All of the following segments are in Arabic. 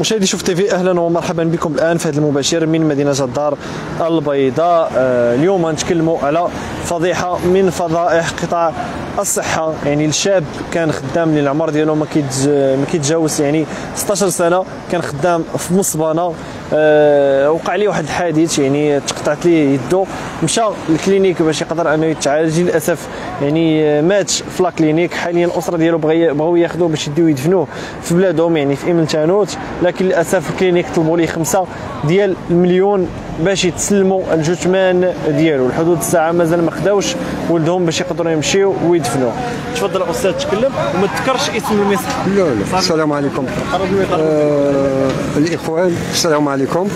مشاهدي شوف تيفي أهلا ومرحبا بكم الآن في هذا المباشر من مدينة الدار البيضاء. آه، اليوم نتكلموا على فضيحه من فضائح قطاع الصحة. يعني الشاب كان خدام اللي العمر ديالو ما ما كيتجاوز يعني 16 سنة كان خدام في مصبانة. أه وقع ليه واحد الحادث يعني تقطعت ليه يدو. مشى لل clinique باش يقدر أنه يتعالج. للأسف يعني مات في la clinique. حاليا الأسرة ديالو بغاو ياخذوه باش يديو يدفنوه في بلادهم يعني في ايمنتانوت لكن للأسف ال clinique طلبوا ليه خمسة ديال المليون باش يتسلموا الجثمان ديالو. لحدود الساعة مازال ما خداوش ولدهم باش يقدروا يمشيو ويدفنوه تفضل أستاذ تكلم وما تذكرش اسم المصحة لا لا. السلام عليكم. آه الإخوان السلام عليكم.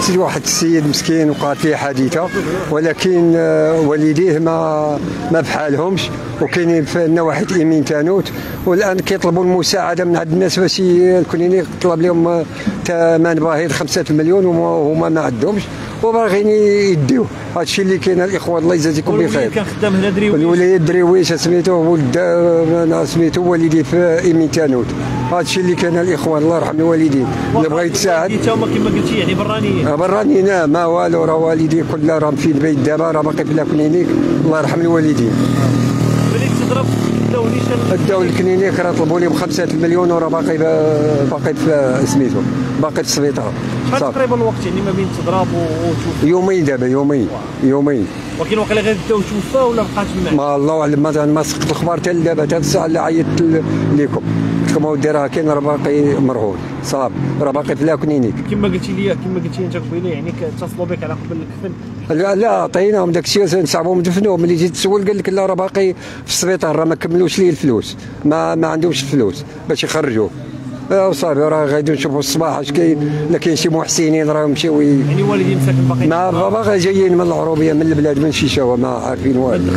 سيدي واحد السيد مسكين وقعت فيه حادثة ولكن آه والديه ما ما بحالهمش وكاينين في نواحي إيمين تانوت والآن كيطلبوا المساعدة من عند الناس باش ال clinique طلب لهم ثمن باهظ خمسة مليون وهما ما عندهمش. وباغيين يديوه هذا الشيء اللي كاين الإخوان الله يجازيكم بخير. كان خدام هنا دريويش الوليد دريويش سميتو ولد سميتو والدي في إيمين تانوت. هذا الشيء اللي كان الإخوان الله يرحم الوالدين. اللي بغى يتساعد انت هما كما قلتي يعني برانيين برانيين ما والو راه والدي كلها راهم في البيت دابا راه باقي في la clinique الله يرحم الوالدين. تضرب داو ال clinique راه طلبوا لهم 5 مليون وراه باقي باقي في سميتو باقي في السبيطار شحال تقريبا الوقت يعني ما بين تضرب وتوفى. يومين دابا يومين. يومين. ولكن واقيلا غير بدا وتوفى ولا بقات معاه ما الله اعلم ما سقط الخبر حتى دابا حتى الساعة اللي عيطت لكم اودي راه كاين راه باقي مرهون صاب راه باقي في la clinique كما قلتي لي كما قلتي انت قبيلة يعني اتصلوا بك على قبل الكفن. لا لا عطيناهم داك الشيء نصعبهم دفنوه ملي جيت تسول قال لك لا راه باقي في السبيطار راه ما كملوش ليه الفلوس. ما ما عندهمش الفلوس باش يخرجوه. وصافي راه غادي نشوفوا الصباح اش كاين. لا كاين شي محسنين راه مشاو يعني والدين ساكن باقي ما باغي جايين من العروبية من البلاد من شيشاوه ما عارفين والو.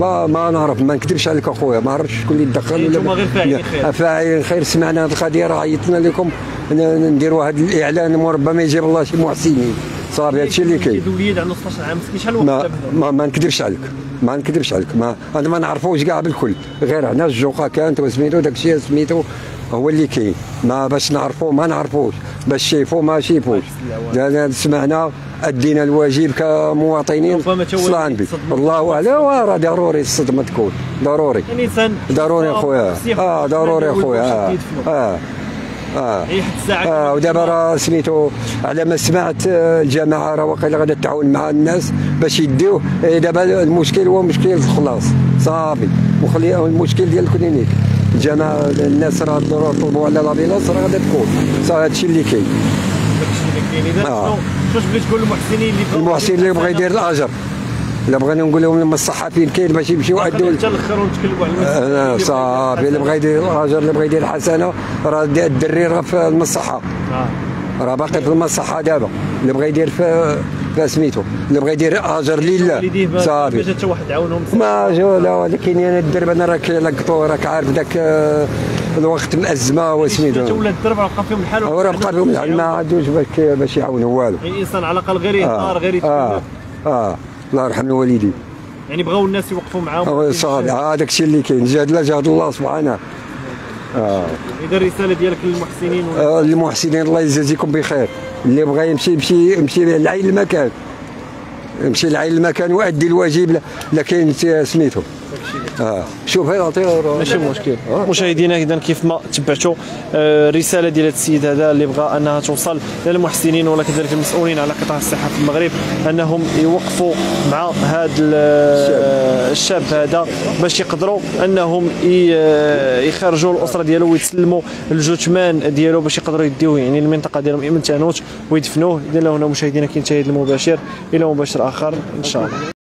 ما ما نعرف ما نكذبش عليك أخويا ما عرفتش شكون اللي دخل. ولا أنتم غير فاعلين خير. فاعلين خير. سمعنا هذه القضية راه عيطنا لكم. نديروا هذا الإعلان وربما يجيب الله شي محسنين. صافي هادشي اللي كاين. الوليد عنده 16 عام. مسكين شحال وقت ما, ما, ما نكذبش عليك. ما نكذبش عليك. ما أنا ما نعرفوش كاع بالكل. غير هنا الجوقة كانت وسميتو داك الشيء سميتو. هو اللي كاين ما باش نعرفوه ما نعرفوش. باش شايفوه ما شايفوش. سمعنا أدينا الواجب كمواطنين صلاه النبي. الله أعلم. راه ضروري الصدمة تكون. ضروري. الانسان ضروري أخويا. آه ضروري أخويا. آه. آه. آه آه ودابا راه سميتو على ما سمعت الجماعة راه واقيلا غادا تعاون مع الناس باش يديوه دابا المشكل هو مشكل الخلاص. صافي. وخلي المشكل ديال ال clinique الجماعه الناس راه طلبوا على la place راه غادا تكون. صافي هادشي اللي كاين. هادشي اللي كاين. اذا واش بغيت تقول للمحسنين اللي المحسن اللي بغى يدير الأجر. الا بغينا نقول لهم لما الصحفيين كاين باش يمشيو يعدوا حتى الأخر ونتكلموا على صافي اللي بغى يدير الأجر اللي بغى يدير الحسنة راه الدري راه في المصحة. راه باقي في المصحة دابا. اللي بغى يدير في سميتو. اللي بغى يدير آجر لله صافي. باش حتى واحد عاونهم ما جو لا ولكن أنا الدرب أنا راك لقطو راك عارف ذاك الوقت من الأزمة وسميتو. ولا الدرب بقى فيهم الحال راه بقى فيهم الحال. ما عندوش باش يعاونوا والو. الانسان على الأقل غير يهضر غير يتكلم آه آه. الله يرحم الوالدين. يعني بغاو الناس يوقفوا معاهم. صافي. هذاك الشيء اللي كاين. جهد لا جهد الله سبحانه. آه. إذا الرسالة ديالك للمحسنين آه للمحسنين الله يجازيكم بخير. اللي بغى يمشي يمشي يمشي لعين المكان. يمشي لعين المكان ويؤدي الواجب لا كاين سميتو. آه شوف هذا ماشي مشكل. مشاهدينا إذا كيف ما تبعتوا الرساله ديال السيد هذا اللي بغى أنها توصل للمحسنين ولا كذلك المسؤولين على قطاع الصحة في المغرب أنهم يوقفوا مع هذا الشاب. هذا باش يقدروا أنهم يخرجوا الأسرة ديالو ويتسلموا الجثمان ديالو باش يقدروا يديوه يعني المنطقة ديالهم امن تانوت ويدفنوه. إذا هنا مشاهدينا كينتهي المباشر. إلى مباشر آخر إن شاء الله.